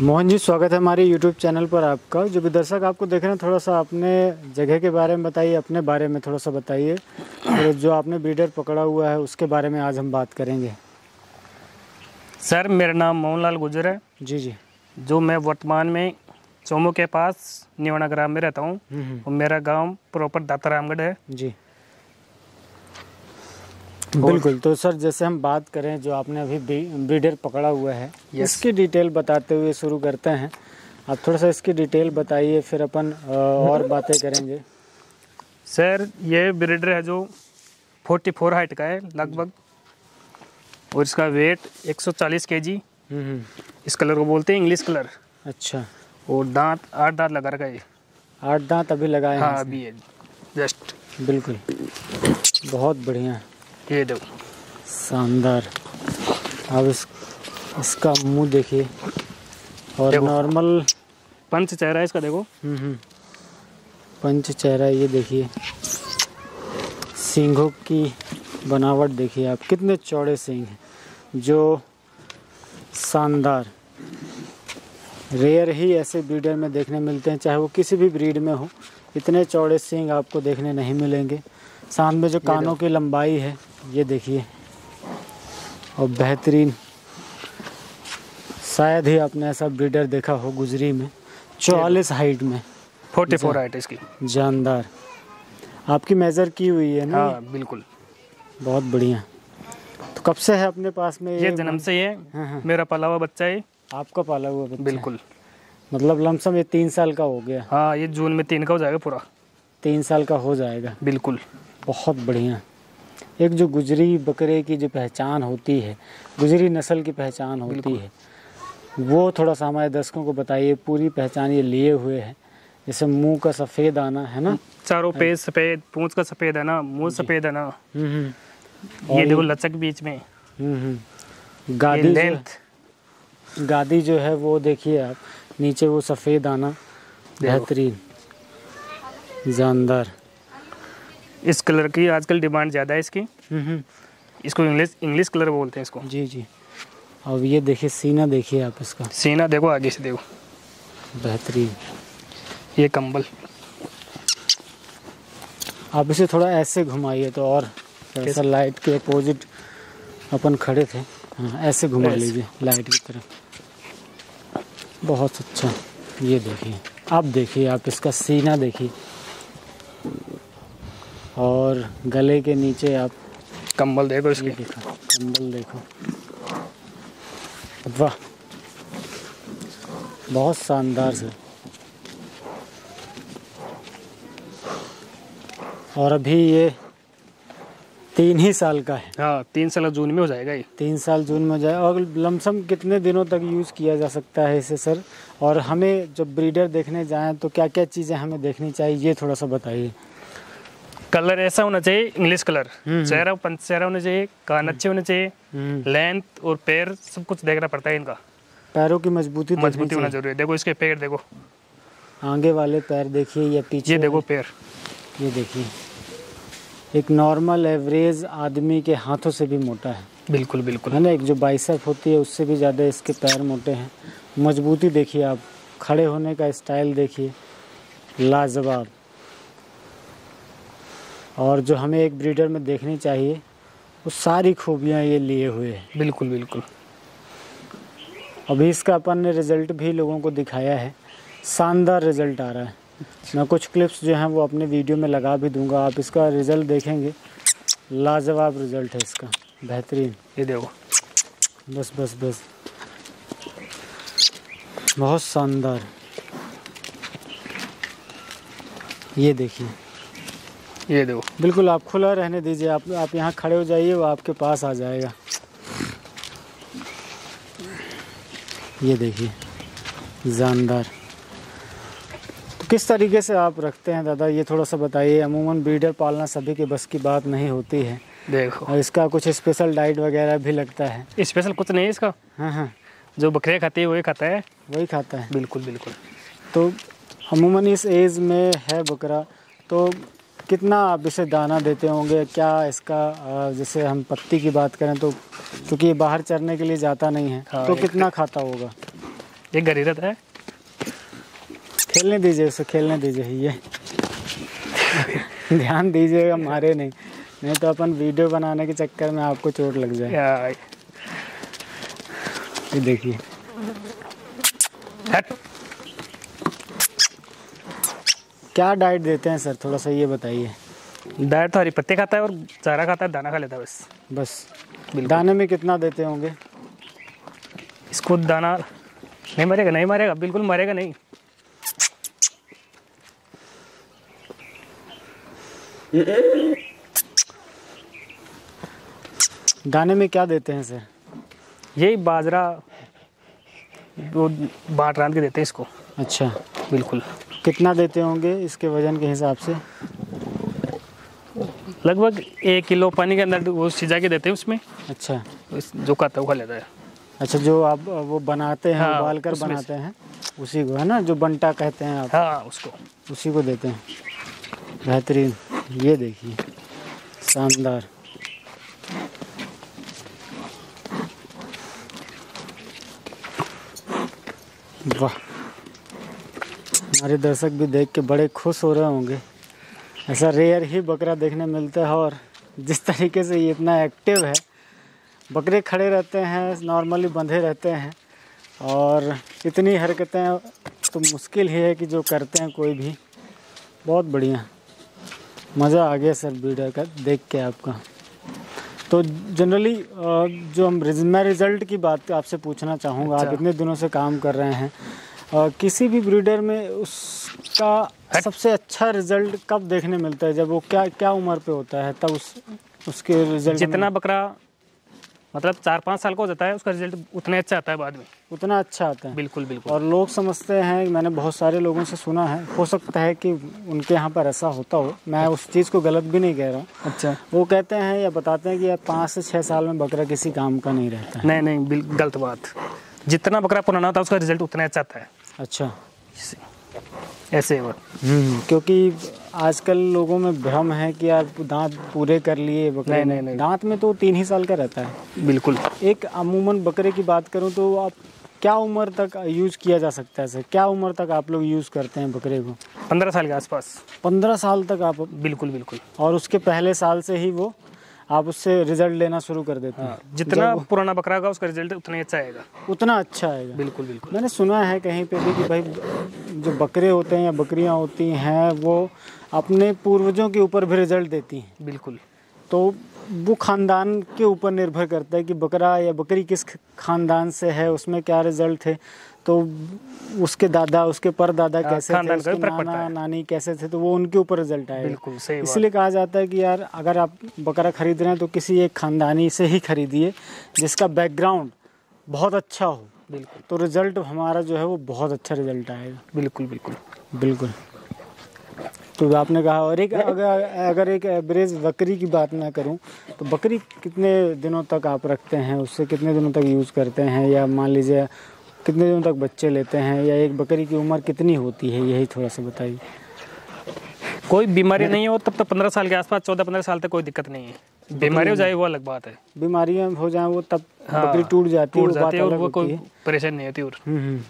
मोहन जी स्वागत है हमारे यूट्यूब चैनल पर आपका। जो भी दर्शक आपको देख रहे हैं थोड़ा सा अपने जगह के बारे में बताइए अपने बारे में थोड़ा सा बताइए। और जो आपने ब्रीडर पकड़ा हुआ है उसके बारे में आज हम बात करेंगे। सर मेरा नाम मोहनलाल गुजर है। जी जी। जो मैं वर्तमान में चोमू के पास निवाना ग्राम में रहता हूँ। हम्म, हम्म, और मेरा गाँव प्रॉपर दातारामगढ़ है। जी। बिल्कुल तो सर जैसे हम बात करें जो आपने अभी ब्रीडर पकड़ा हुआ है इसकी डिटेल बताते हुए शुरू करते हैं। आप थोड़ा सा इसकी डिटेल बताइए फिर अपन और बातें करेंगे। सर ये ब्रीडर है जो 44 हाइट का है लगभग। और इसका वेट 140 केजी। हम्म, हम्म, इस कलर को बोलते हैं इंग्लिश कलर। अच्छा। और दांत आठ दांत लगा रखा है आठ दांत अभी लगाए हाँ अभी है जस्ट। बिल्कुल। बहुत बढ़िया। ये देखो शानदार। अब इस इसका मुँह देखिए। और नॉर्मल पंच चेहरा है इसका देखो। हम्म, हम्म, पंच चेहरा ये देखिए। सींगों की बनावट देखिए आप। कितने चौड़े सींग हैं जो शानदार। रेयर ही ऐसे ब्रीडर में देखने मिलते हैं चाहे वो किसी भी ब्रीड में हो। इतने चौड़े सींग आपको देखने नहीं मिलेंगे। साथ में जो कानों की लंबाई है ये देखिए। और बेहतरीन शायद ही आपने ऐसा ब्रीडर देखा हो गुजरी में चौवालीस हाइट में। 44 हाइट इसकी। जानदार। आपकी मेजर की हुई है ना हाँ बिल्कुल। बहुत बढ़िया। तो कब से है अपने पास में ये जन्म से ही है। हाँ, हाँ। मेरा पला हुआ बच्चा है। आपका पाला हुआ बच्चा बिल्कुल। मतलब लमसम ये तीन साल का हो गया। हाँ ये जून में तीन का हो जाएगा पूरा। तीन साल का हो जाएगा। बिल्कुल। बहुत बढ़िया। एक जो गुजरी बकरे की जो पहचान होती है गुजरी नस्ल की पहचान होती है वो थोड़ा सा हमारे दर्शकों को बताइए पूरी पहचान ये लिए हुए है। जैसे मुँह का सफ़ेद आना है ना? चारों पेज सफ़ेद पूंछ का सफ़ेद है ना मुँह सफ़ेद है ना। ये देखो लचक बीच में। हम्म, हम्म। गादी जो गादी जो है वो देखिए आप नीचे वो सफ़ेद आना बेहतरीन। जानदार। इस कलर की आजकल डिमांड ज़्यादा है इसकी। हम्म, हम्म। इसको इंग्लिश इंग्लिश कलर बोलते हैं इसको। जी जी। अब ये देखिए सीना देखिए आप इसका। सीना देखो आगे से देखो। बेहतरीन। ये कंबल। आप इसे थोड़ा ऐसे घुमाइए तो और ऐसा लाइट के अपोजिट अपन खड़े थे। हाँ ऐसे घुमा लीजिए लाइट की तरफ़ बहुत अच्छा। ये देखिए आप देखिए आप इसका सीना देखिए। और गले के नीचे आप कंबल देखो इसकी। देखो कंबल देखो। वाह बहुत शानदार सर। और अभी ये तीन ही साल का है। हाँ तीन साल जून में हो जाएगा ये। तीन साल जून में हो जाए। और लमसम कितने दिनों तक यूज़ किया जा सकता है इसे सर? और हमें जब ब्रीडर देखने जाएँ तो क्या क्या चीज़ें हमें देखनी चाहिए ये थोड़ा सा बताइए। कलर ऐसा होना चाहिए इंग्लिश कलर हम्म। चेहरा पंच चेहरा होना चाहिए कान अच्छे होने चाहिए हम्म, लेंथ और पैर सब कुछ देखना पड़ता है इनका। पैरों की मजबूती मजबूती होना। ज़रूरी है। देखो इसके पैर देखो। आगे वाले पैर देखिए या पीछे ये देखो पैर। ये देखिए। एक नॉर्मल एवरेज आदमी के हाथों से भी मोटा है। बिल्कुल बिल्कुल। है ना? एक जो बाइसेप होती है उससे भी ज़्यादा इसके पैर मोटे हैं। मजबूती देखिए आप। खड़े होने का स्टाइल देखिए। लाजवाब। और जो हमें एक ब्रीडर में देखनी चाहिए वो सारी खूबियाँ ये लिए हुए हैं। बिल्कुल बिल्कुल। अभी इसका अपन ने रिज़ल्ट भी लोगों को दिखाया है। शानदार रिज़ल्ट आ रहा है। मैं कुछ क्लिप्स जो हैं वो अपने वीडियो में लगा भी दूँगा। आप इसका रिज़ल्ट देखेंगे। लाजवाब रिज़ल्ट है इसका। बेहतरीन। ये देखो। बस बस बस। बहुत शानदार। ये देखिए। ये देखो। बिल्कुल आप खुला रहने दीजिए। आप आप यहाँ खड़े हो जाइए वो आपके पास आ जाएगा। ये देखिए जानदार। तो किस तरीके से आप रखते हैं दादा? ये थोड़ा सा बताइए। अमूमन ब्रीडर पालना सभी के बस की बात नहीं होती है। देखो। और इसका कुछ स्पेशल डाइट वगैरह भी लगता है। स्पेशल कुछ नहीं है इसका? हाँ हाँ। जो बकरे खाती है वही खाता है? वही खाता है। बिल्कुल बिल्कुल। तो अमूमन इस एज में है बकरा। तो कितना आप इसे दाना देते होंगे? क्या इसका जैसे हम पत्ती की बात करें तो क्योंकि ये बाहर चरने के लिए जाता नहीं है हाँ, तो कितना खाता होगा? ये घर ही। रहता है खेलने दीजिए उसे खेलने दीजिए ये। ध्यान दीजिएगा मारे नहीं। नहीं तो अपन वीडियो बनाने के चक्कर में आपको चोट लग जाए। ये। देखिए। क्या डाइट देते हैं सर थोड़ा सा ये बताइए। डाइट तो हरी पत्ते खाता है और चारा खाता है दाना खा लेता है बस। बस। दाने में कितना देते होंगे? इसको दाना नहीं मरेगा नहीं मरेगा बिल्कुल मरेगा नहीं। दाने में क्या देते हैं सर यही बाजरा वो बाट रांध के देते हैं इसको। अच्छा। बिल्कुल। कितना देते होंगे इसके वज़न के हिसाब से? लगभग एक किलो पानी के अंदर वो सिजा के देते हैं उसमें। अच्छा। इस- जो खाता है वो लेता है। अच्छा जो आप वो बनाते हैं हाँ, उबाल कर बनाते हैं उसी को है ना? जो बंटा कहते हैं आप। हाँ उसको। उसी को देते हैं। बेहतरीन। ये देखिए। शानदार। वाह। हमारे दर्शक भी देख के बड़े खुश हो रहे होंगे। ऐसा रेयर ही बकरा देखने मिलता है और जिस तरीके से ये इतना एक्टिव है बकरे खड़े रहते हैं नॉर्मली बंधे रहते हैं और इतनी हरकतें तो मुश्किल ही है कि जो करते हैं कोई भी। बहुत बढ़िया। मज़ा आ गया सर वीडियो का देख के आपका। तो जनरली जो हम मैं रिज़ल्ट की बात आपसे पूछना चाहूँगा। आप अच्छा। इतने दिनों से काम कर रहे हैं। किसी भी ब्रीडर में उसका सबसे अच्छा रिज़ल्ट कब देखने मिलता है? जब वो क्या क्या उम्र पे होता है तब उस उसके रिज़ल्ट जितना बकरा मतलब चार पाँच साल का हो जाता है उसका रिज़ल्ट उतना अच्छा आता है बाद में। उतना अच्छा आता है। बिल्कुल बिल्कुल। और लोग समझते हैं मैंने बहुत सारे लोगों से सुना है हो सकता है कि उनके यहाँ पर ऐसा होता हो मैं उस चीज़ को गलत भी नहीं कह रहा हूँ। अच्छा। वो कहते हैं या बताते हैं कि यार पाँच से छः साल में बकरा किसी काम का नहीं रहता है। नहीं नहीं बिल्कुल गलत बात। जितना बकरा पुराना होता है उसका रिज़ल्ट उतना अच्छा आता है। अच्छा। ऐसे है वो क्योंकि आजकल लोगों में भ्रम है कि यार दांत पूरे कर लिए बकरे नहीं, नहीं, नहीं। दांत में तो तीन ही साल का रहता है। बिल्कुल। एक अमूमन बकरे की बात करूँ तो आप क्या उम्र तक यूज़ किया जा सकता है सर क्या उम्र तक आप लोग यूज़ करते हैं बकरे को? पंद्रह साल के आसपास। पंद्रह साल तक आप बिल्कुल बिल्कुल। और उसके पहले साल से ही वो आप उससे रिज़ल्ट लेना शुरू कर देते हैं। हाँ जितना पुराना बकरा होगा उसका रिज़ल्ट उतना ही अच्छा आएगा। उतना अच्छा आएगा। बिल्कुल बिल्कुल। मैंने सुना है कहीं पे भी कि भाई जो बकरे होते हैं या बकरियाँ होती हैं वो अपने पूर्वजों के ऊपर भी रिज़ल्ट देती हैं। बिल्कुल। तो वो खानदान के ऊपर निर्भर करता है कि बकरा या बकरी किस खानदान से है उसमें क्या रिज़ल्ट थे तो उसके दादा उसके परदादा हाँ, कैसे थे उसके नाना। नानी कैसे थे तो वो उनके ऊपर रिज़ल्ट आएगा बिल्कुल सही इसलिए कहा जाता है कि यार अगर आप बकरा खरीद रहे हैं तो किसी एक खानदानी से ही खरीदिए जिसका बैकग्राउंड बहुत अच्छा हो। बिल्कुल। तो रिज़ल्ट हमारा जो है वो बहुत अच्छा रिज़ल्ट आएगा। बिल्कुल बिल्कुल। बिल्कुल। तो आपने कहा और एक अगर अगर एक एवरेज बकरी की बात मैं करूँ तो बकरी कितने दिनों तक आप रखते हैं? उससे कितने दिनों तक यूज़ करते हैं? या मान लीजिए कितने दिनों तक बच्चे लेते हैं? या एक बकरी की उम्र कितनी होती है? यही थोड़ा सा बताइए। कोई बीमारी नहीं हो तब तक पंद्रह साल के आसपास चौदह पंद्रह साल तक कोई दिक्कत नहीं है। बीमारी हो जाए वो अलग बात है। बीमारियाँ हो जाए वो तब हाँ, बकरी टूट जाती है टूट जाती है और वो कोई परेशानी नहीं होती और हम्म, हम्म।